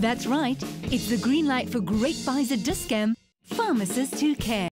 That's right, it's the green light for great buys at Dis-Chem. Pharmacists who care.